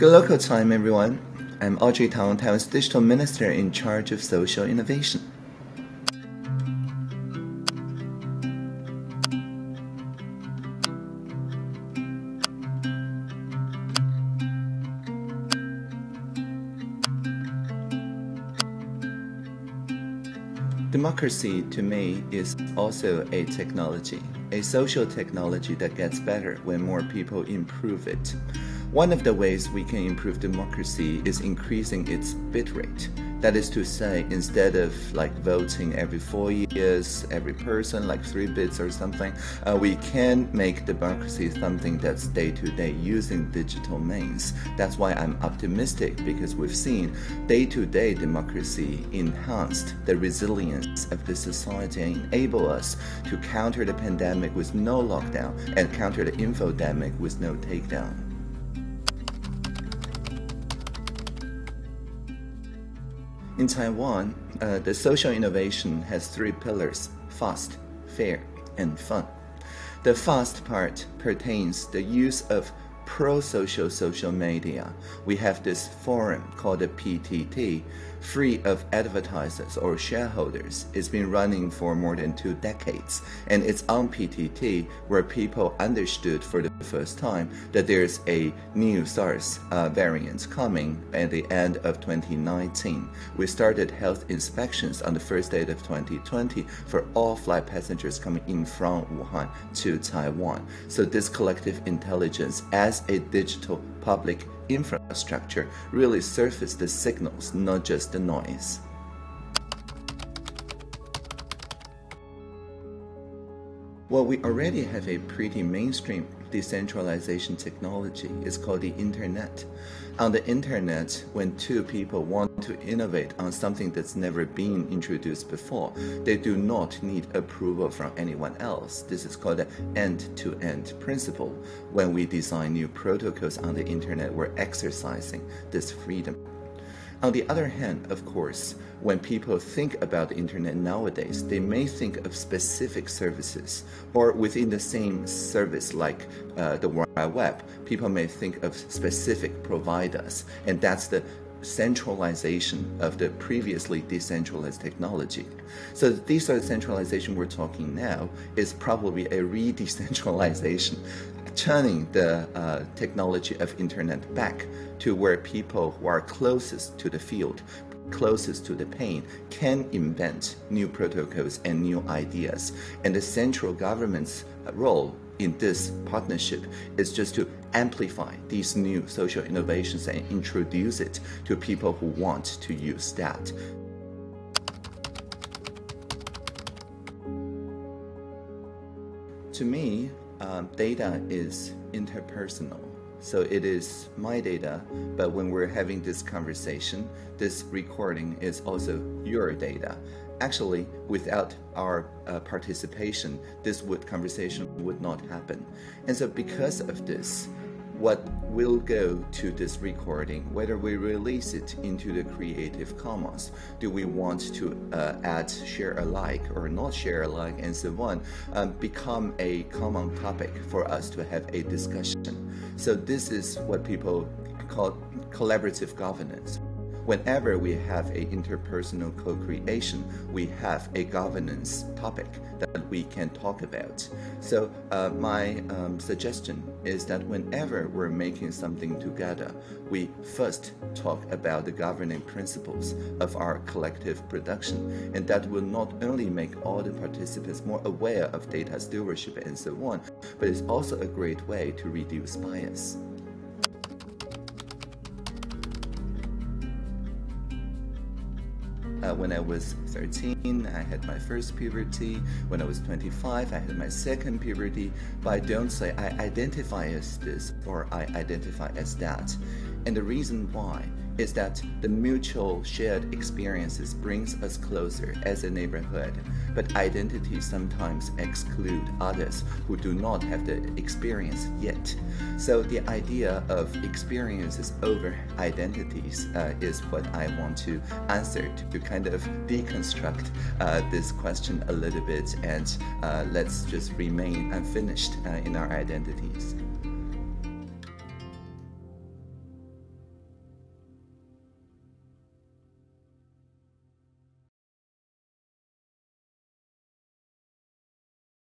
Good local time, everyone. I'm Audrey Tang, Taiwan's digital minister in charge of social innovation. Democracy to me is also a technology, a social technology that gets better when more people improve it. One of the ways we can improve democracy is increasing its bit rate. That is to say, instead of like voting every four years, every person, like three bits or something, uh, we can make democracy something that's day to day using digital means. That's why I'm optimistic because we've seen day to day democracy enhanced the resilience of the society and enable us to counter the pandemic with no lockdown and counter the infodemic with no takedown. In Taiwan, uh, the social innovation has three pillars fast, fair, and fun. The fast part pertains the use of pro-social social media. We have this forum called the PTT, free of advertisers or shareholders. It's been running for more than two decades, and it's on PTT where people understood for the first time that there's a new SARS uh, variant coming at the end of 2019. We started health inspections on the first day of 2020 for all flight passengers coming in from Wuhan to Taiwan. So this collective intelligence as a digital public infrastructure really surface the signals, not just the noise. Well, we already have a pretty mainstream decentralization technology. It's called the internet. On the internet, when two people want to innovate on something that's never been introduced before, they do not need approval from anyone else. This is called the end to end principle. When we design new protocols on the internet, we're exercising this freedom. On the other hand, of course, when people think about the internet nowadays, they may think of specific services or within the same service like uh, the World Wide Web, people may think of specific providers, and that's the centralization of the previously decentralized technology. So the decentralization we're talking now is probably a re-decentralization, turning the uh, technology of internet back to where people who are closest to the field, closest to the pain, can invent new protocols and new ideas. And the central government's role in this partnership is just to amplify these new social innovations and introduce it to people who want to use that. To me, um, data is interpersonal. So it is my data, but when we're having this conversation, this recording is also your data. Actually, without our uh, participation, this would conversation would not happen. And so because of this, what will go to this recording, whether we release it into the Creative Commons, do we want to uh, add share alike or not share alike, and so on, um, become a common topic for us to have a discussion. So this is what people call collaborative governance. Whenever we have a interpersonal co-creation, we have a governance topic that we can talk about. So uh, my um, suggestion is that whenever we're making something together, we first talk about the governing principles of our collective production, and that will not only make all the participants more aware of data stewardship and so on, but it's also a great way to reduce bias. Uh, when I was 13, I had my first puberty. When I was 25, I had my second puberty. But I don't say I identify as this or I identify as that. And the reason why is that the mutual shared experiences brings us closer as a neighborhood, but identities sometimes exclude others who do not have the experience yet. So the idea of experiences over identities uh, is what I want to answer to kind of deconstruct uh, this question a little bit and uh, let's just remain unfinished uh, in our identities.